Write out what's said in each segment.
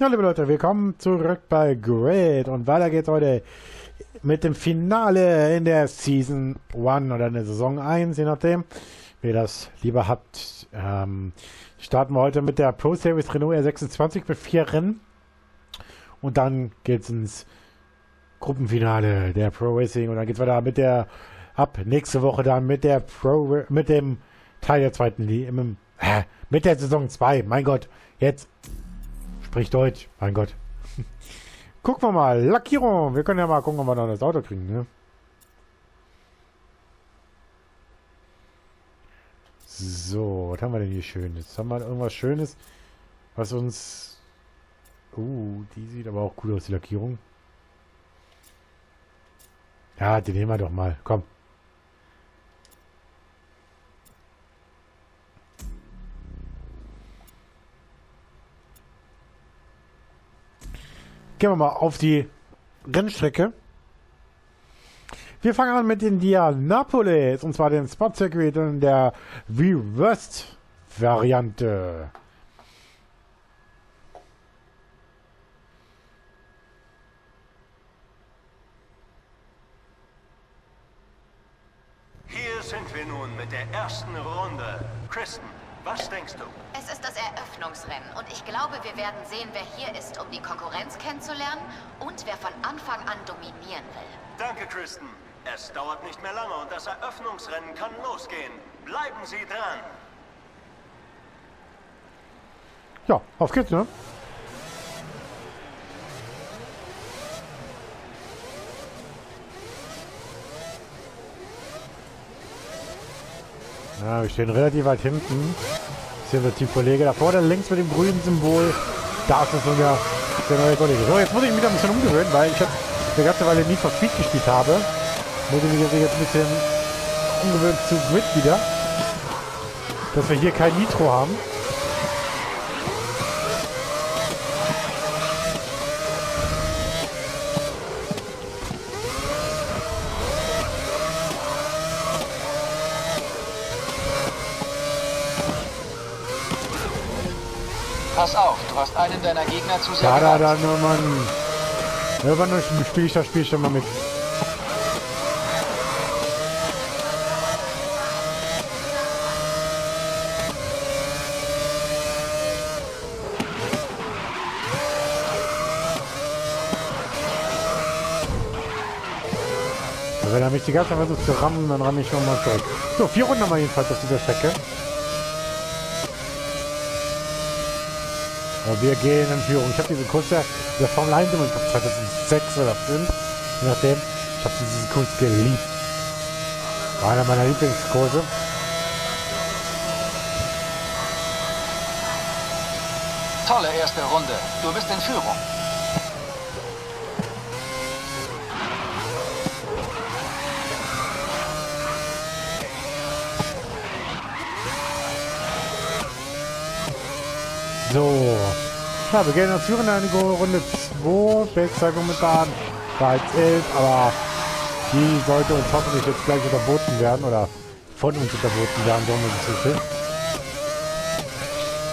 Ja, liebe Leute, willkommen zurück bei Grid und weiter geht's heute mit dem Finale in der Season 1 oder in der Saison 1, je nachdem, wie ihr das lieber habt. Ähm, starten wir heute mit der Pro Series Renault R26 mit vier Rennen und dann geht's ins Gruppenfinale der Pro Racing und dann geht's weiter mit der ab nächste Woche dann mit der Pro mit dem Teil der zweiten mit der Saison 2. Mein Gott, jetzt Sprich Deutsch, mein Gott. Gucken wir mal. Lackierung. Wir können ja mal gucken, ob wir noch das Auto kriegen, ne? So, was haben wir denn hier Schönes? Haben wir irgendwas Schönes, was uns... Uh, die sieht aber auch cool aus, die Lackierung. Ja, den nehmen wir doch mal. Komm. Gehen wir mal auf die Rennstrecke. Wir fangen an mit Indianapolis, und zwar den Spot Circuit in der Reversed Variante. Hier sind wir nun mit der ersten Runde. Kristen, was denkst du? Es ist das Eröffnungsrennen und ich glaube, wir werden sehen, wer hier ist, um die Konkurrenz kennenzulernen und wer von Anfang an dominieren will. Danke, Kristen. Es dauert nicht mehr lange und das Eröffnungsrennen kann losgehen. Bleiben Sie dran. Ja, auf geht's, ne? Ja, wir stehen relativ weit hinten. Hier der Teamkollege da vorne links mit dem grünen Symbol. Da ist es sogar der neue Kollege. So, jetzt muss ich mich wieder ein bisschen umgewöhnen, weil ich eine ganze Weile nie for Speed gespielt habe. Muss ich mich jetzt ein bisschen umgewöhnt zu Grid wieder. Dass wir hier kein Nitro haben. Pass auf, einen deiner Gegner zu sehr Da, da, da, nur Mann. Irgendwann spiele ich das Spiel schon mal mit. Also Wenn er mich die ganze Zeit versucht zu rammen, dann ramme ich nochmal zurück. So, vier Runden haben wir jedenfalls auf dieser Strecke. Wir gehen in Führung. Ich habe diese Kurse, der Formel 1 immer, ich glaube 2006 oder 5, je nachdem. Ich habe diesen Kurs geliebt. War einer meiner Lieblingskurse. Tolle erste Runde. Du bist in Führung. So. Ja, wir gehen in Führung in Runde 2. Basezeug momentan bei 11, aber die sollte uns hoffentlich jetzt gleich unterboten werden oder von uns unterboten werden, so muss ich so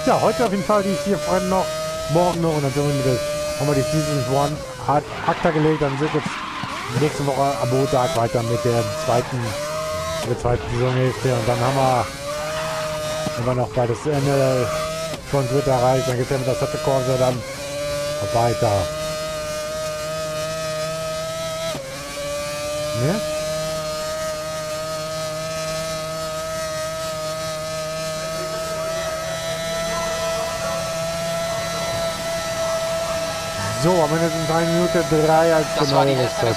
Ja, heute auf jeden Fall die vier Freunde noch, morgen noch und dann sind wir haben wir die Season 1 ad acta gelegt, dann sind jetzt nächste Woche am Montag weiter mit der zweiten, mit der zweiten Saisonhälfte und dann haben wir, wir noch bei das Ende von Grid erreicht, dann geht es ja mit der Sette Corsa dann weiter. Ne? So, am Ende sind 3 Minuten 3 als Das war die Hälfte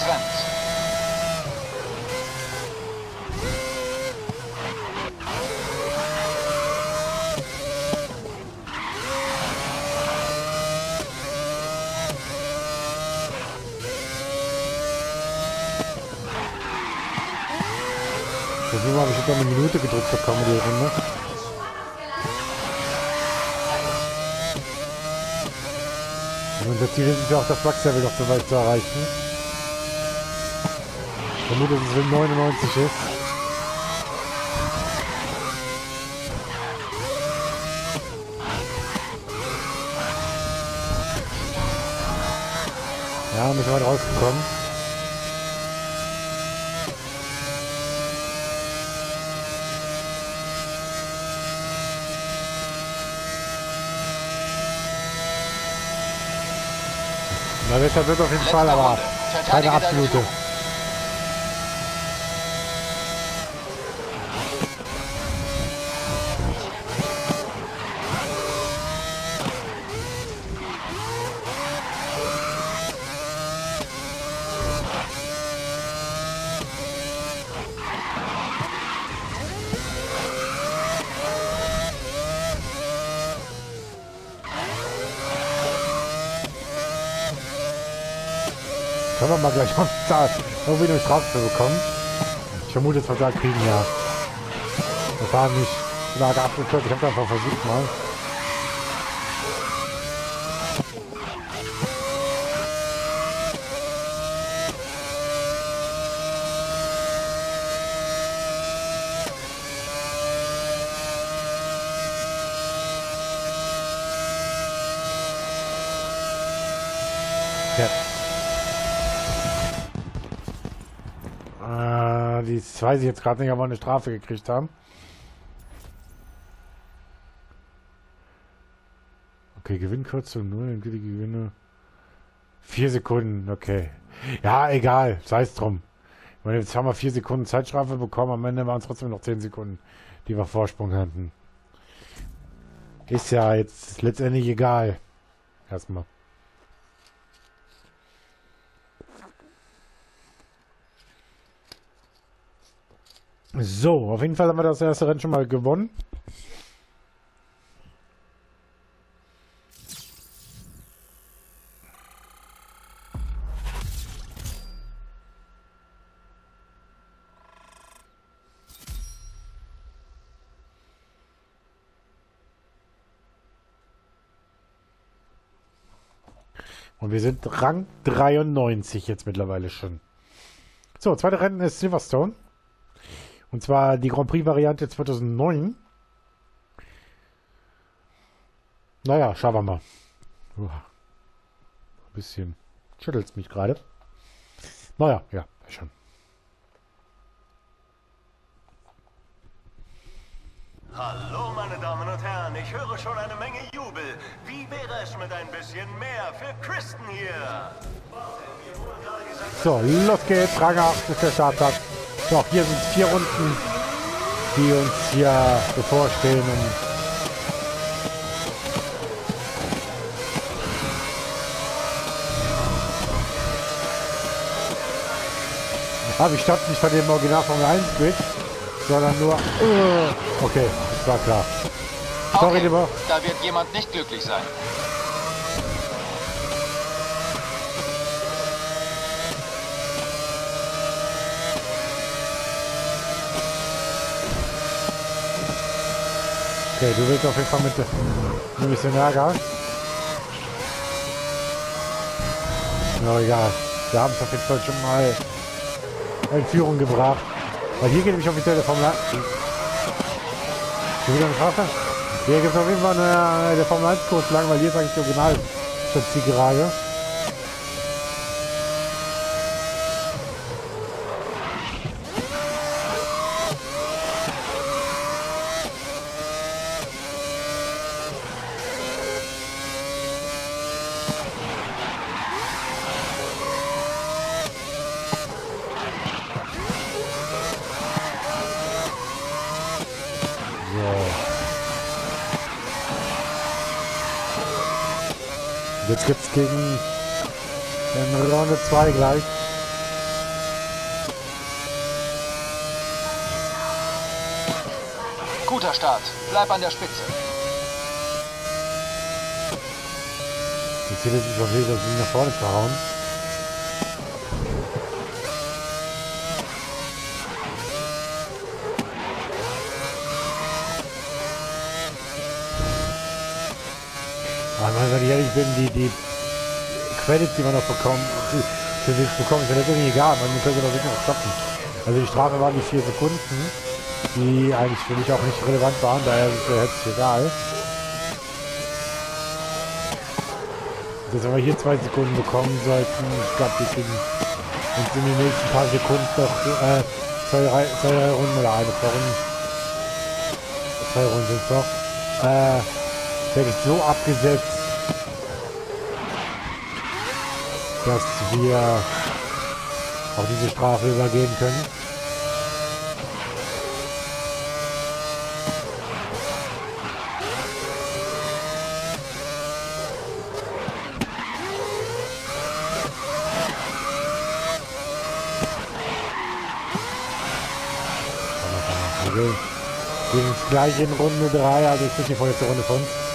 wir, habe ich noch eine Minute gedrückt bekommen, die Runde. Und unser Ziel ist ja auch, das Max-Level noch so weit zu erreichen. Ich vermute, dass es wenn 99 ist. Ja, bisschen weit rausgekommen. Na, besser wird auf jeden Fall, aber keine absolute. Können wir gleich mal da irgendwie eine Strafe für bekommen. Ich vermute, dass wir da kriegen, ja. Das war nicht Lage abgekürzt. Ich habe einfach versucht mal. Ja. Die das weiß ich jetzt gerade nicht, wir eine Strafe gekriegt haben. Okay, Gewinnkürzung 0, endgültige Gewinne. Vier Sekunden, okay. Ja, egal, sei es drum. Ich meine, jetzt haben wir vier Sekunden Zeitstrafe bekommen, am Ende waren es trotzdem noch zehn Sekunden, die wir Vorsprung hatten. Ist ja jetzt letztendlich egal. Erstmal. So, auf jeden Fall haben wir das erste Rennen schon mal gewonnen. Und wir sind Rang 93 jetzt mittlerweile schon. So, zweite Rennen ist Silverstone. Und zwar die Grand Prix-Variante 2009. Naja, schauen wir mal. Uah. Ein bisschen schüttelt mich gerade. Naja, ja, schon. Hallo, meine Damen und Herren. Ich höre schon eine Menge Jubel. Wie wäre es mit ein bisschen mehr für Kristen hier? So, los geht's. Rang 8 ist der Startplatz. So, hier sind vier Runden, die uns hier bevorstehen. Und Aber ich stand nicht von dem Original Formel 1 Grid, sondern nur... Uh, okay, das war klar. Sorry, Okay, lieber. da wird jemand nicht glücklich sein. Okay, du willst auf jeden Fall mit ein bisschen Ärger. Na egal. Wir haben es auf jeden Fall schon mal in Führung gebracht. Weil hier geht nämlich offiziell der Formel 1. Schon wieder? Hier gibt es auf jeden Fall eine, der Formel 1 Kurs lang, weil hier ist eigentlich die Original Zielgerade. So. Gibt's gegen in Runde 2 gleich. Guter Start. Bleib an der Spitze. Die Ziele sind schon wieder, sie nach vorne zu hauen. Aber wenn ich ehrlich bin, die, die Credits, die man noch bekommt, die, für sich bekommen, ist ja letztendlich egal, man könnte doch wirklich noch stoppen. Also die Strafe waren die vier Sekunden, die eigentlich für mich auch nicht relevant waren, daher ist es jetzt egal. Dass wir hier zwei Sekunden bekommen sollten. Ich glaube, wir kriegen uns in den nächsten paar Sekunden noch äh, zwei, drei, zwei, drei Runden oder eine, Runden. Zwei Runden sind es noch. Äh, werde ich so abgesetzt, dass wir auch diese Strafe übergehen können. Wir gehen gleich in Runde 3, also ist nicht die vorletzte Runde von uns.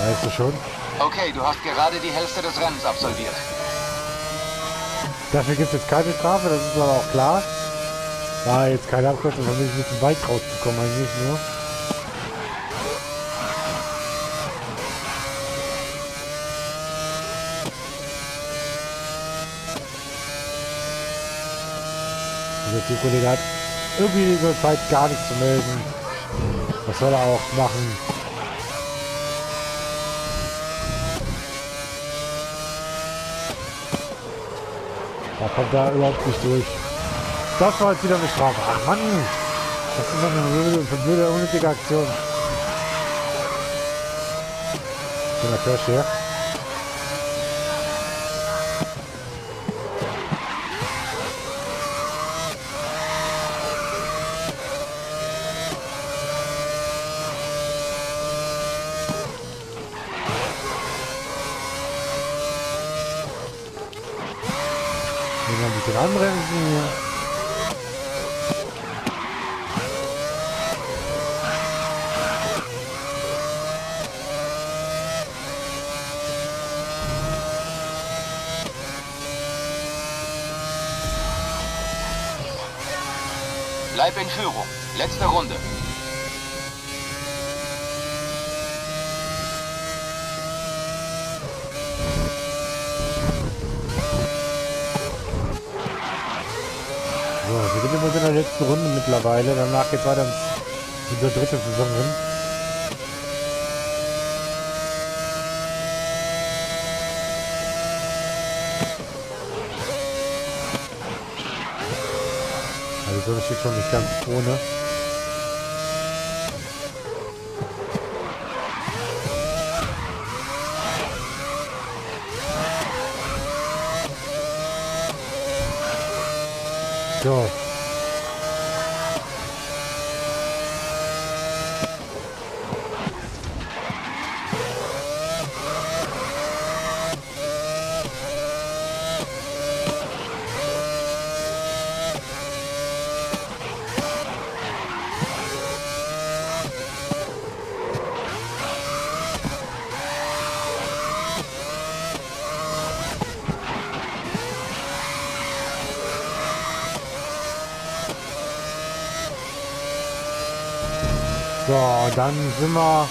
Weißt du schon? Okay, du hast gerade die Hälfte des Rennens absolviert. Dafür gibt es jetzt keine Strafe, das ist aber auch klar. War jetzt keine Abkürzung, dann bin ich ein bisschen weit rausgekommen eigentlich nur. Also der Kollege hat irgendwie in dieser Zeit gar nichts zu melden. Was soll er auch machen? Da kommt er überhaupt nicht durch. Das war jetzt wieder eine Strafe. Ach Mann! Das ist eine blöde, eine blöde unnötige Aktion. Schöner Kirsch hier. Anbremsen hier. Bleib in Führung. Letzte Runde. So, wir sind immer in der letzten Runde mittlerweile. Danach geht es weiter in der dritte Saison hin. Also so steht schon nicht ganz ohne. So. So, dann sind wir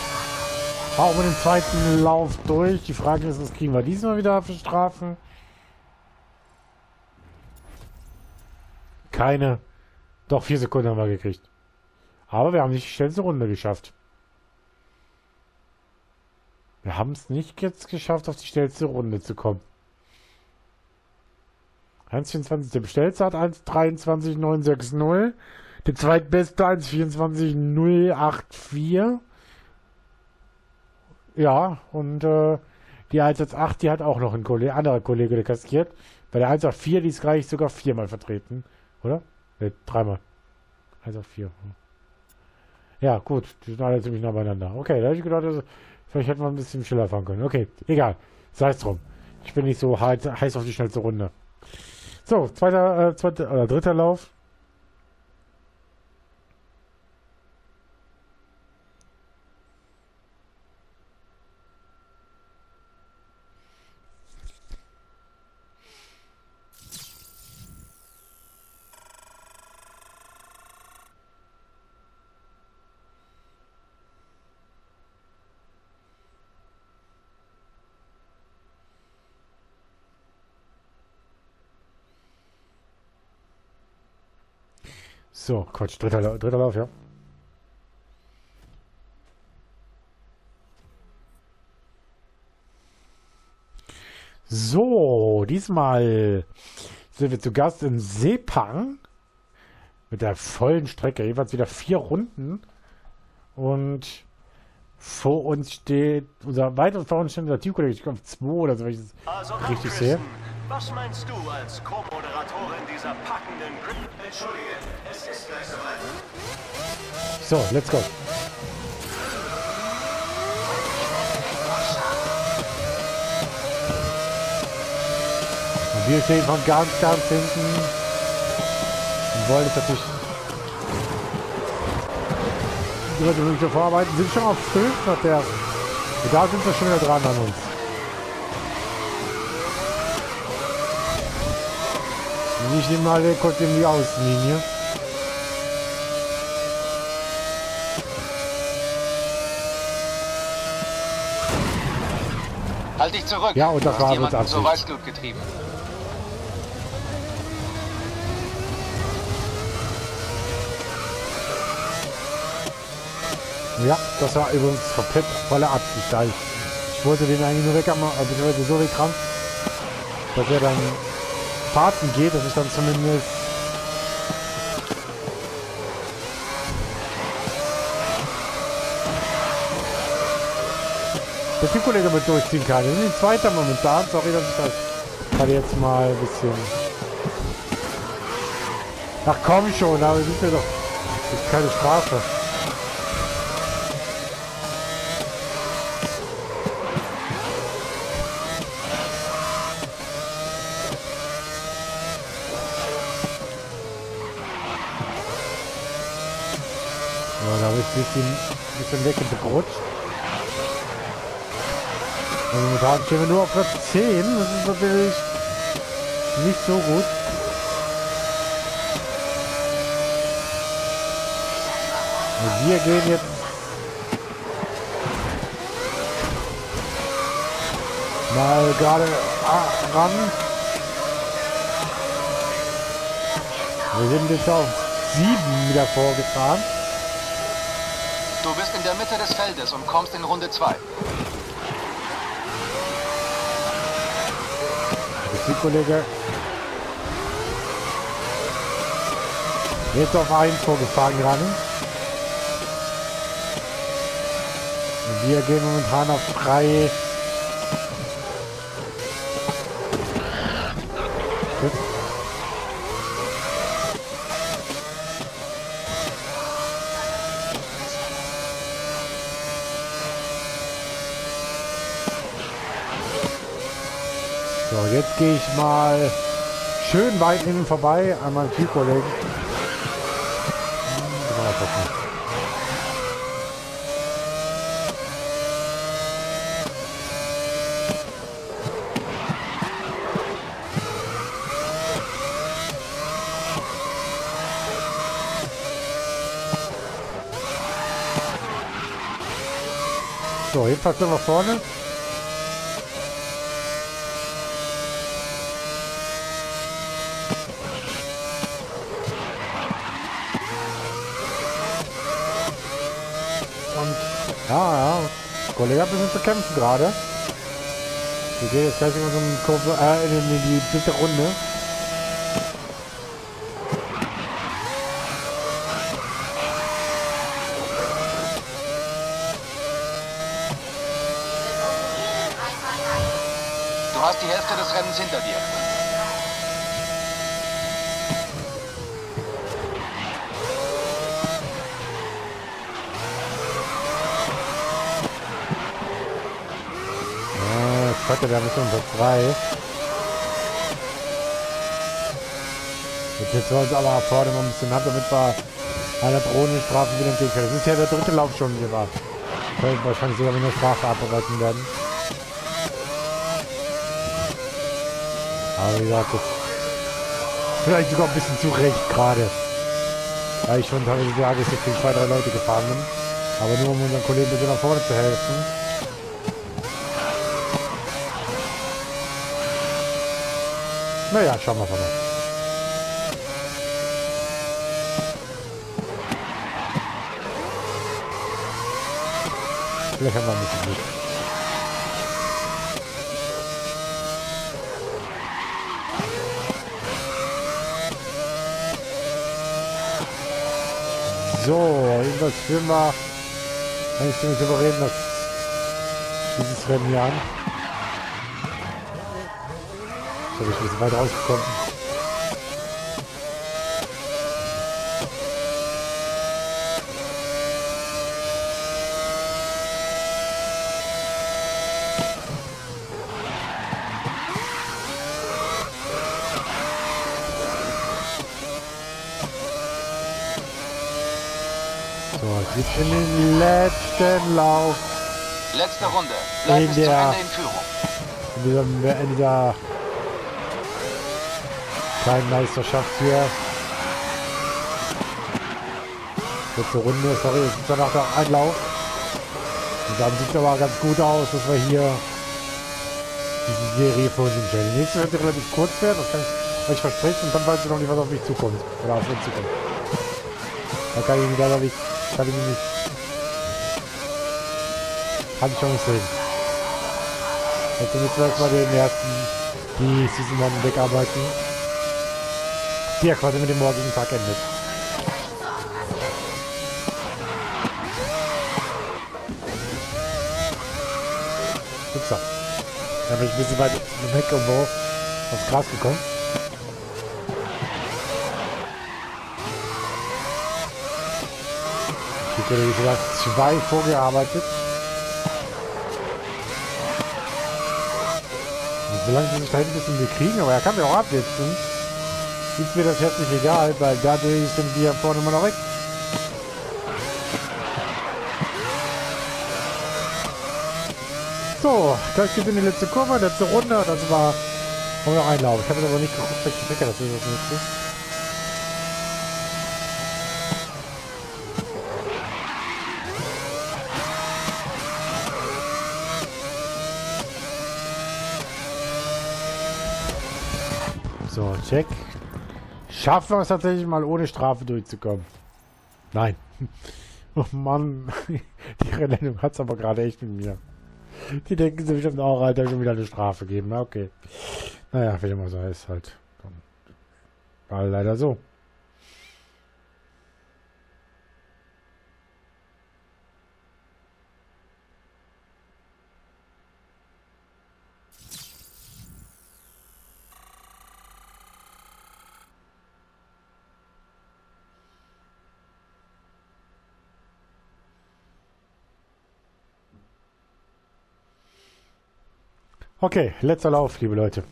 auch mit dem zweiten Lauf durch. Die Frage ist, was kriegen wir diesmal wieder für Strafen? Keine. Doch, vier Sekunden haben wir gekriegt. Aber wir haben nicht die schnellste Runde geschafft. Wir haben es nicht jetzt geschafft, auf die schnellste Runde zu kommen. 1,24. Der bestellte hat 1,23,960. Der zweitbeste 1,24,084. Ja, und äh, die 1,8, die hat auch noch ein Kollege, anderer Kollege kaskiert. Bei der 1,4, die ist gleich sogar viermal vertreten. Oder? Ne, dreimal. 1,4. Ja, gut. Die sind alle ziemlich nah beieinander. Okay, da hätte ich gedacht, also, vielleicht hätten wir ein bisschen schneller fahren können. Okay, egal. Sei es drum. Ich bin nicht so heiß, auf die schnellste Runde. So, zweiter, äh, zweiter oder dritter Lauf. So, Quatsch, dritter, dritter Lauf, ja. So, diesmal sind wir zu Gast in Sepang mit der vollen Strecke, jeweils wieder vier Runden. Und vor uns steht, unser weiteres vor uns steht unser Teamkollege, ich glaube zwei oder so, wenn ich das also richtig sehe. Was meinst du als Co-Moderatorin dieser packenden... Gri- Entschuldige, es ist gleich soweit. So, let's go. Wir stehen von ganz, ganz hinten und wollen jetzt natürlich über die Minute vorarbeiten. Sind schon auf 12 nach der. Da sind wir schon wieder dran an uns. Ich nehme mal den kurz in die Außenlinie. Halt dich zurück. Ja, und das war mit Absicht. Weißglut getrieben. Ja, das war übrigens komplett volle Absicht. Ich, ich wollte den eigentlich nur weg haben, beziehungsweise so wegrammen, dass er dann Fahrten geht, dass ich dann zumindest der Teamkollege mit durchziehen kann. Wir sind die Zweiter momentan. Sorry, dass ich das gerade jetzt mal ein bisschen... Ach komm schon, aber sind wir doch... Das ist keine Strafe. Ja, da habe ich ein bisschen, bisschen weggerutscht. Und momentan stehen wir nur auf Platz 10. Das ist natürlich nicht so gut. Und wir gehen jetzt mal gerade ran. Wir sind jetzt auf 7 wieder vorgefahren. Du bist in der Mitte des Feldes und kommst in Runde 2. Kollege. Jetzt auf 1 vorgefahren gerade. Wir gehen momentan auf 3. So, jetzt gehe ich mal schön weit innen vorbei an meinem Teamkollegen. So, jedenfalls sind wir vorne. Und ja, ja, Kollege hat ein bisschen zu kämpfen gerade. Wir gehen jetzt gleich in, unseren Kurve, äh, in, in die dritte Runde. Du hast die Hälfte des Rennens hinter dir. Hat er da nicht unter frei. Jetzt setzen wir aber vorne mal ein bisschen ab, damit wir einer Drohnenstrafe wieder entgegen können. Das ist ja der dritte Lauf schon, den wir können wahrscheinlich sogar mit einer Strafe abarbeiten werden. Aber wie gesagt, vielleicht sogar ein bisschen zu recht gerade. Weil ich schon teilweise sehr aggressiv gegen zwei, drei Leute gefahren bin. Aber nur um unseren Kollegen ein bisschen nach vorne zu helfen. Naja, schauen wir mal. Vielleicht haben wir ein bisschen Glück. So, jedenfalls führen wir, wenn ich nicht überreden, das, dieses Rennen hier an. So, bin ich ein bisschen weit rausgekommen. So, geht in den letzten Lauf. Letzte Runde. Bleib In bis zum der- Ende in Führung. In dieser, in dieser kleinen Meisterschaft hier. Letzte Runde, sorry, es ist danach noch ein Lauf. Und dann sieht es aber ganz gut aus, dass wir hier diese Serie vor uns stellen. Die nächste wird relativ kurz werden, das kann ich euch versprechen. Und dann weiß ich noch nicht, was auf mich zukommt. Oder auf uns zukommt. Da kann ich mich leider nicht, kann ich nicht, kann ich nicht sehen. Also müssen wir erstmal den ersten, die Season 1 wegarbeiten. Die quasi mit dem morgigen Tag endet. Upsa. Da bin ich ein bisschen weit weg irgendwo aufs Gras gekommen. Ich wie gesagt, zwei vorgearbeitet. Und solange sie sich da hinten ein bisschen bekriegen, aber er kann mir auch absetzen, ist mir das herzlich egal, weil dadurch sind wir vorne immer noch weg. So, gleich geht in die letzte Kurve, letzte Runde, das war haben wir noch einen Lauf. Ich habe jetzt aber nicht geguckt, welche Strecke das ist. Das nächste. So, check. Schaffen wir es tatsächlich mal ohne Strafe durchzukommen? Nein. Oh Mann, die Rennleitung hat es aber gerade echt mit mir. Die denken sich bestimmt auch, Alter, schon wieder eine Strafe geben. Na, okay. Naja, wie immer so ist halt. War leider so. Okay, letzter Lauf, liebe Leute.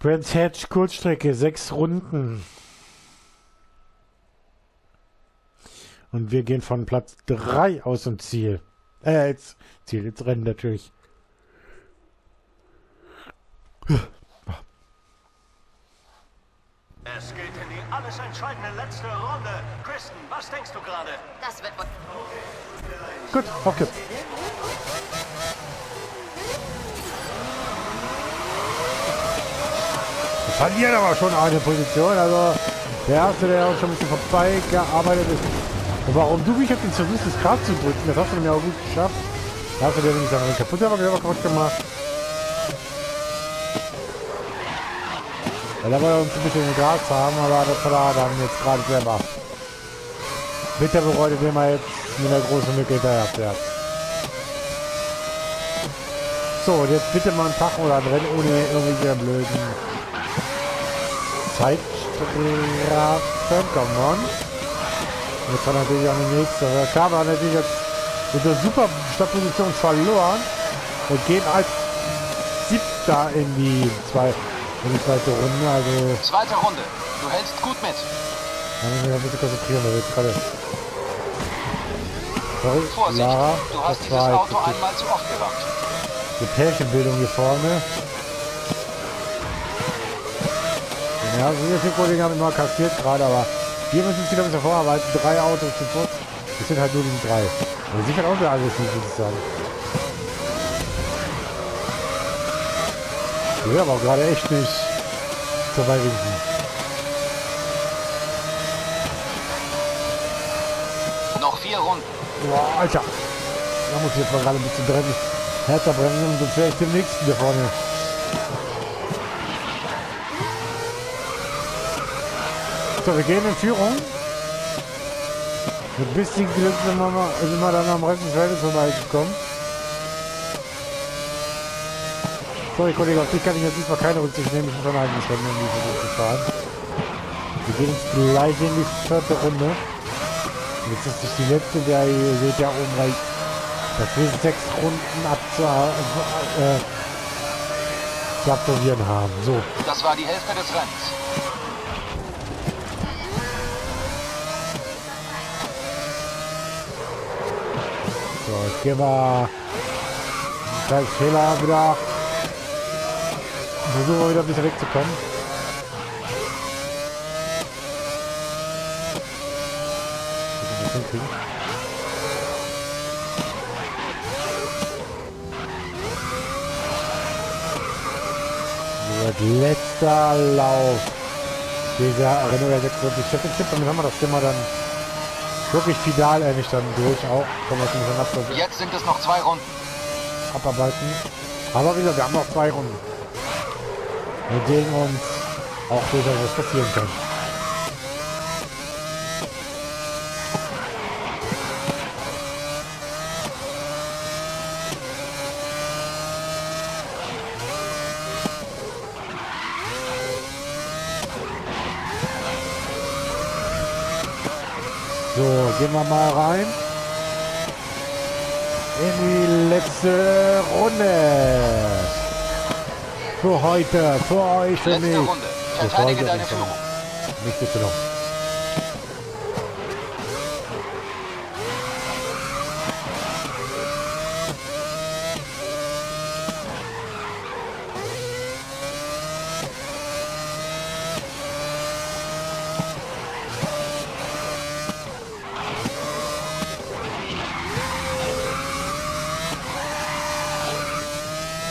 Brands Hatch Kurzstrecke, sechs Runden. Und wir gehen von Platz 3 aus und Ziel. Äh, jetzt Ziel, jetzt Rennen natürlich. Es geht in die alles entscheidende letzte Runde. Kristen, was denkst du gerade? Das wird wohl. Gut, auf. Wir verlieren aber schon eine Position. Also der erste, der auch schon ein bisschen vorbeigearbeitet ist. Und warum du mich jetzt nicht versuchst, das Gras zu drücken, das hast du mir auch gut geschafft. Da hast du dir nämlich kaputt, aber kaputt gemacht. Ja, da wollen wir uns ein bisschen Gras haben, aber das hat er dann jetzt gerade selber. Mit der Bereute, den wir jetzt mit der großen Lücke hinterher fährt. So, und jetzt bitte mal einen Tag oder Rennen ohne irgendwelche blöden Zeitstrafen. Come on. Jetzt war natürlich auch die nächste. Klar war natürlich jetzt mit der super Startposition verloren und gehen als siebter in die, zwei, in die zweite Runde. Also Zweite Runde. Du hältst gut mit. da wir ein bisschen konzentrieren, weil wir jetzt gerade. Sorry, Vorsicht, Lara, du hast dieses Auto einmal zu oft gerammt. die Pärchenbildung hier vorne. Ja, so viele Kollegen haben immer kassiert gerade, aber wir müssen uns wieder ein bisschen vorarbeiten. Drei Autos zu Fuß. Das sind halt nur diese drei. Aber sicher auch wieder alles muss ich sagen. Will aber gerade echt nicht vorbeiwinken. Noch vier Runden. Boah, Alter. Da muss ich jetzt mal gerade ein bisschen brennen. Härter brennen, sonst wäre ich dem nächsten hier vorne. So, wir gehen in Führung. Mit bisschen Glück sind wir, mal, sind wir dann am Feldes vorbeigekommen. Sorry, Kollege, auf dich kann ich jetzt diesmal keine Rücksicht nehmen. Ich muss ein eigenes Rennen in diese Runde fahren. Wir gehen jetzt gleich in die vierte Runde. Und jetzt ist es die letzte, der ihr seht ja oben rechts, dass wir sechs Runden abzu äh, zu absolvieren haben. So, Das war die Hälfte des Rennens. so jetzt gehen wir gleich Fehler wieder. Versuchen wir wieder ein bisschen wegzukommen. Das hinkriegen. Letzter Lauf dieser Renault 46 Championship. Damit haben wir das Thema dann wirklich final endlich dann durch auch. Können wir dann ab Jetzt sind es noch zwei Runden. abarbeiten. Aber wie gesagt, wir haben noch zwei Runden. Mit denen uns auch durchaus was passieren kann. So, gehen wir mal rein. In die letzte Runde. Für heute, für euch, für Letzte mich. Runde. Für Verteidige heute deine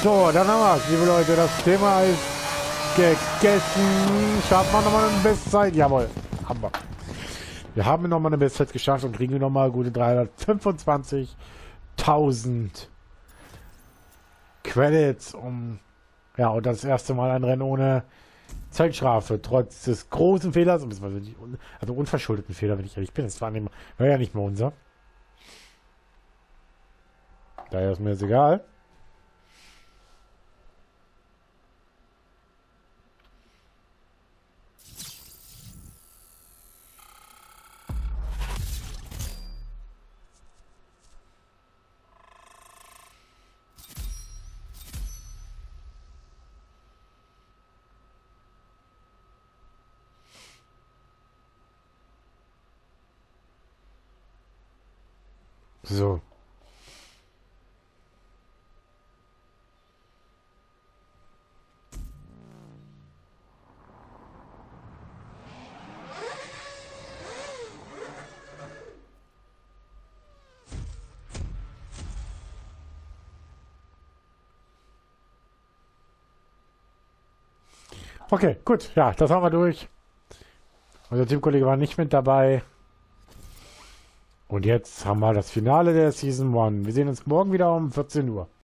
So, dann haben wir es, liebe Leute. Das Thema ist gegessen. Schaffen wir nochmal eine Bestzeit? Jawohl, haben wir. Wir haben nochmal eine Bestzeit geschafft und kriegen nochmal gute 325.000 Credits, um ja, und das erste Mal ein Rennen ohne Zeitstrafe, trotz des großen Fehlers, also unverschuldeten Fehler, wenn ich ehrlich bin. Es war, nicht, war ja nicht mehr unser. Daher ist mir jetzt egal. So. Okay, gut. Ja, das haben wir durch. Unser Teamkollege war nicht mit dabei. Und jetzt haben wir das Finale der Season 1. Wir sehen uns morgen wieder um 14 Uhr.